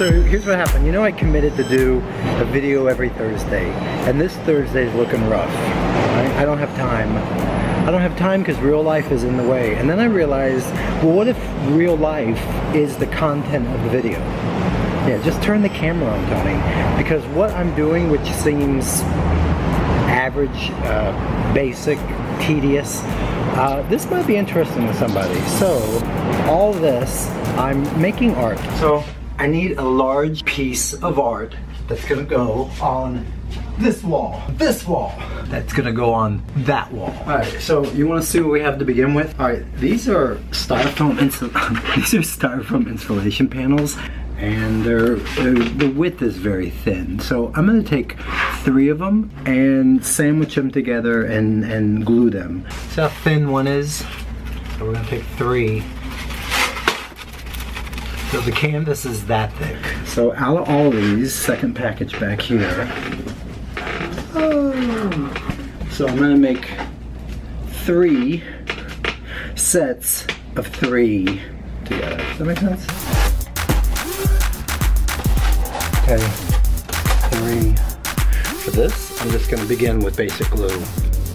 So here's what happened. You know I committed to do a video every Thursday, and this Thursday is looking rough. I don't have time. I don't have time because real life is in the way. And then I realized, well, what if real life is the content of the video? Yeah, just turn the camera on, Tony. Because what I'm doing, which seems average, uh, basic, tedious, uh, this might be interesting to somebody. So, all this, I'm making art. So, I need a large piece of art that's gonna go on this wall, this wall, that's gonna go on that wall. All right, so you wanna see what we have to begin with? All right, these are styrofoam, these are styrofoam insulation panels and they're, they're, the width is very thin. So I'm gonna take three of them and sandwich them together and, and glue them. See how thin one is? So we're gonna take three. So the canvas is that thick. So all these, second package back here. So I'm gonna make three sets of three together. Does that make sense? Okay, three. For this, I'm just gonna begin with basic glue.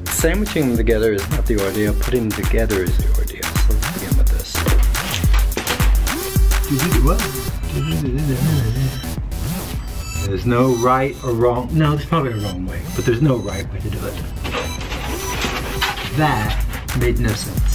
Sandwiching them together is not the ordeal, putting them together is the ordeal. There's no right or wrong, no, there's probably a wrong way, but there's no right way to do it. That made no sense.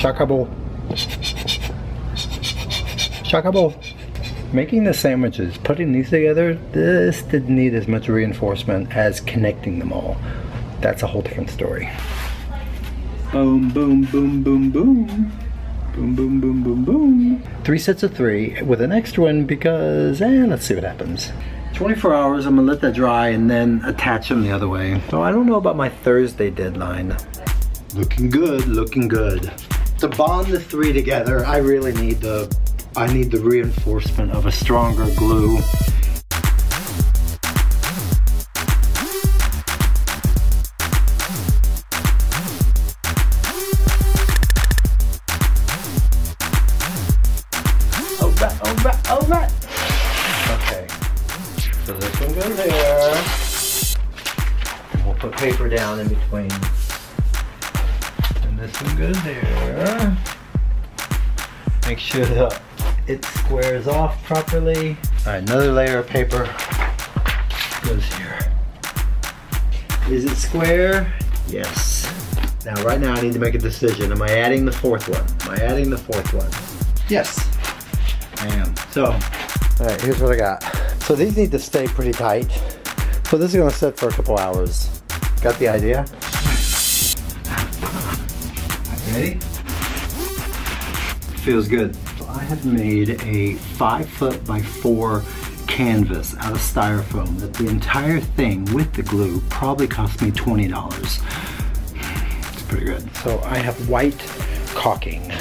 Shakabo. Shakabo. Making the sandwiches, putting these together, this didn't need as much reinforcement as connecting them all. That's a whole different story. Boom, boom, boom, boom, boom. Boom, boom, boom, boom, boom. Three sets of three with an extra one because, eh, let's see what happens. 24 hours, I'm gonna let that dry and then attach them the other way. So I don't know about my Thursday deadline. Looking good, looking good. To bond the three together, I really need the, I need the reinforcement of a stronger glue. So this one goes there. We'll put paper down in between. This one goes there. Make sure that it squares off properly. All right, another layer of paper goes here. Is it square? Yes. Now, right now, I need to make a decision. Am I adding the fourth one? Am I adding the fourth one? Yes. I am. So, all right, here's what I got. So these need to stay pretty tight. So this is gonna sit for a couple hours. Got the idea? Ready? Feels good. So I have made a five foot by four canvas out of styrofoam that the entire thing with the glue probably cost me $20. It's pretty good. So I have white caulking.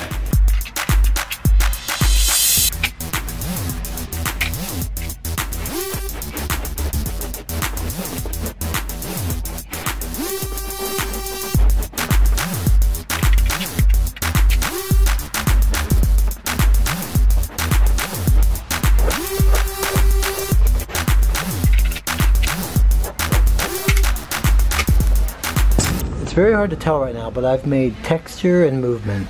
It's very hard to tell right now, but I've made texture and movement.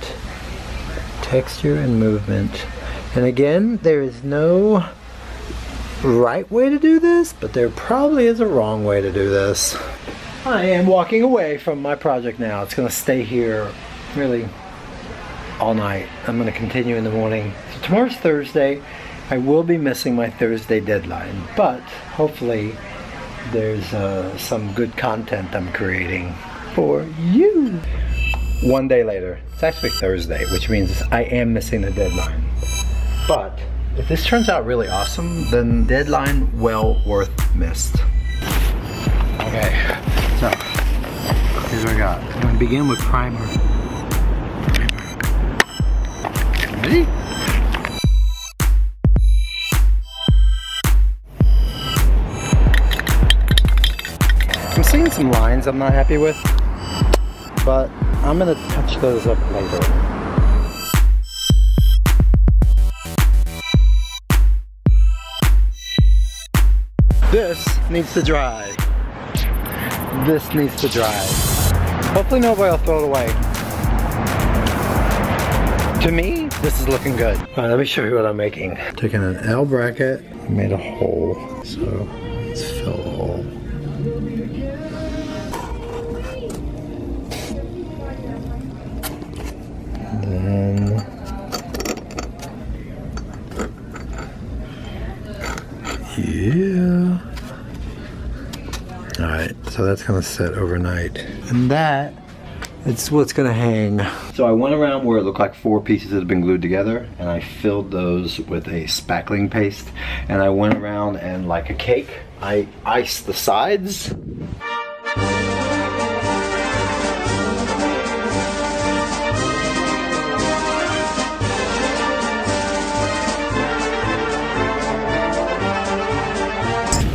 Texture and movement. And again, there is no right way to do this, but there probably is a wrong way to do this. I am walking away from my project now. It's gonna stay here really all night. I'm gonna continue in the morning. So tomorrow's Thursday. I will be missing my Thursday deadline, but hopefully there's uh, some good content I'm creating for you. One day later, it's actually Thursday, which means I am missing the deadline. But If this turns out really awesome, then deadline well worth missed. Okay, so here's what I got. I'm gonna begin with primer. Ready? I'm seeing some lines I'm not happy with, but I'm gonna touch those up later. This needs to dry. This needs to dry. Hopefully nobody will throw it away. To me, this is looking good. All right, let me show you what I'm making. Taking an L bracket, made a hole. So let's fill the hole. Yeah. All right, so that's gonna sit overnight. And that, it's what's gonna hang. So I went around where it looked like four pieces had been glued together and I filled those with a spackling paste. And I went around and like a cake, I iced the sides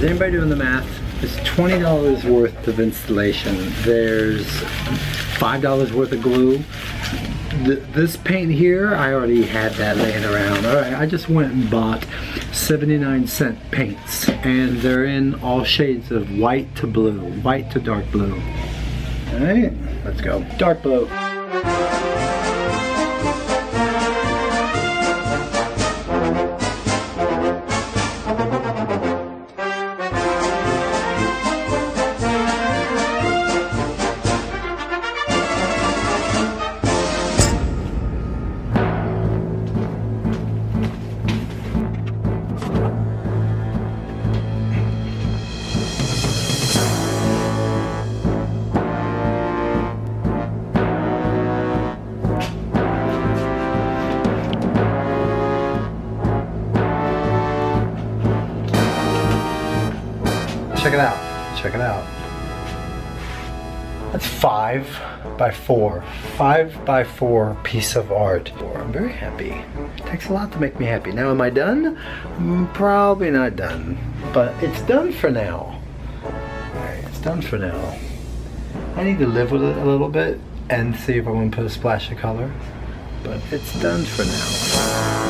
anybody doing the math? It's $20 worth of installation. There's $5 worth of glue. Th this paint here, I already had that laying around. All right, I just went and bought 79 cent paints and they're in all shades of white to blue, white to dark blue. All right, let's go. Dark blue. It out. Check it out. That's five by four. Five by four piece of art. I'm very happy. It takes a lot to make me happy. Now, am I done? Mm, Probably not done. But it's done for now. It's done for now. I need to live with it a little bit and see if I want to put a splash of color. But it's done for now.